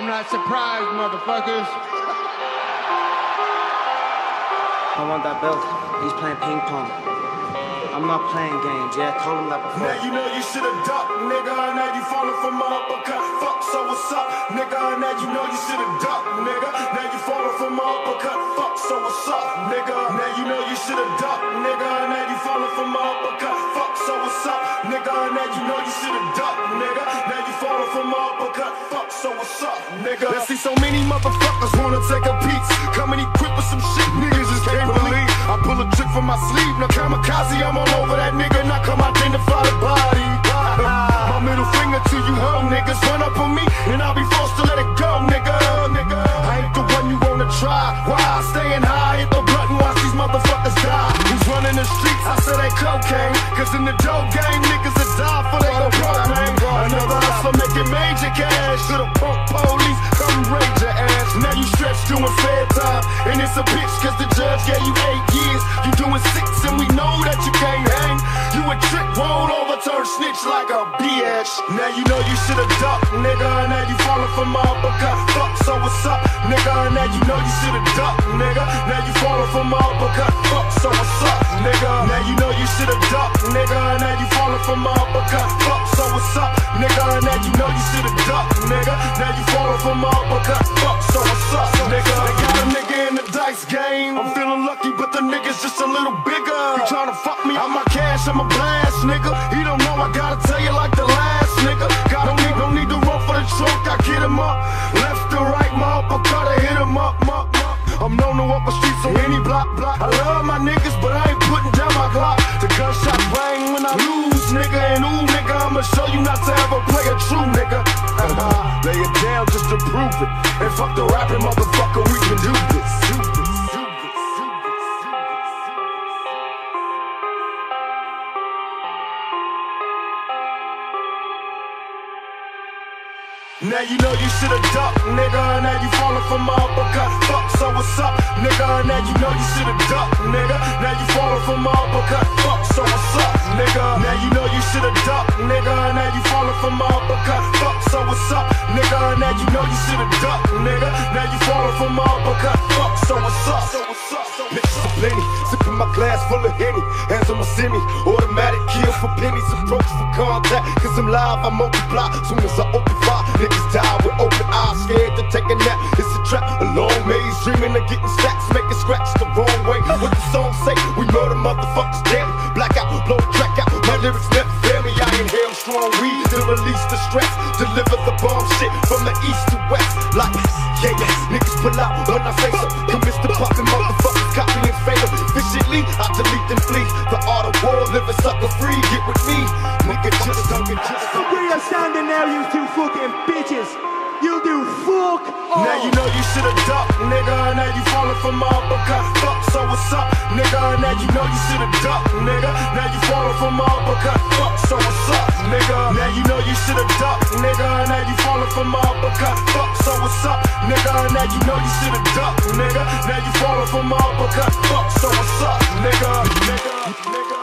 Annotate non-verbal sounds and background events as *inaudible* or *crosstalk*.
I'm not surprised, motherfuckers. I want that belt. He's playing ping pong. I'm not playing games, yeah, I told him that before. Now you know you should've ducked, nigga. Now you falling for my uppercut. Fuck, so what's up, nigga? Now you know you should've ducked, nigga. Now you falling for my uppercut. Fuck, so what's up, nigga? Now you know you should've nigga? Now you know you should've ducked, nigga. Now you falling for my uppercut. Fuck, so what's up, nigga? Let's see so many motherfuckers wanna take a piece. Coming equipped with some shit niggas just can't believe. I pull a trick from my sleeve, now kamikaze, I'm all over that nigga, now come identify the body. My middle finger to you hoe niggas, run up on me, and I'll be forced to let it go, nigga. nigga. I ain't the one you wanna try. Why? Staying high, hit the these motherfuckers die. Who's running the streets? I said they cocaine, cause in the dope game, niggas that die for they propane. Another hustler making major cash, to the punk police, come raid your ass. Now you stretched doing fair time, and it's a bitch, cause the judge gave you eight years. You doing six, and we know that you can't hang. You a trick, roll over, turn snitch like a bitch. Now you know you should've ducked, nigga. Now you falling for my uppercut. So what's up, nigga? Now you know you should've ducked, nigga. Now you falling for my uppercut. Fuck, so what's up, nigga? Now you know you should've ducked, nigga. Now you falling for my uppercut. Fuck, so what's up, nigga? Now you know you should've ducked, nigga. Now you falling for my uppercut. Fuck, so what's up, nigga? They got a nigga in the dice game. I'm feeling lucky, but the nigga's just a little bigger. He tryna fuck me, I'm my cash, I'm a blast, nigga. He don't know I gotta tell you like the last nigga. Got don't need, don't need to run for the trunk, I get him up. Left I'm known to walk the streets on any block, block. I love my niggas, but I ain't putting down my Glock. The gunshot bang when I lose, nigga. And ooh, nigga, I'ma show you not to ever play a true nigga. *laughs* Lay it down just to prove it. And fuck the rapping, motherfucker, we can do this, Now you know you should've ducked, nigga. Now you falling for my uppercut. Fuck, so what's up, nigga? Now you know you should've ducked, nigga. Now you falling for my uppercut. Fuck, so what's up, nigga? Now you know you should've ducked, nigga. Now you falling for my uppercut. Fuck, so what's up, nigga? Now you know you should've ducked, nigga. Now you falling for my uppercut. Fuck, so what's up? So what's up? So are plenty, sipping my glass full of Henny. Hands on my semi, automatic kill for pennies. Approach for contact, cause I'm live, I multiply. Soon as I maze, getting stacks, making scratch the wrong way. What the song say? We murder motherfuckers, dead. Blackout, blow the track out. My lyrics never fail me. I inhale strong weed to release the stress. Deliver the bomb shit from the east to west. Like, yeah, yeah, niggas pull out when I face so. Convince the poppin' motherfuckers, copy and fail. Efficiently, I delete and flee. The art of war, living sucker free. Get with me, nigga, just get just So Should've ducked, nigga. Now you falling for my uppercut. Fuck, so what's up, nigga? Now you know you should've ducked, nigga. Now you falling for my uppercut. Fuck, so what's up, nigga? Now you know you should've ducked, nigga. Now you falling for my uppercut. Fuck, so what's up, nigga? Now you know you should've ducked, nigga. Now you falling for my uppercut. Fuck, so what's up, nigga? Nigga, nigga.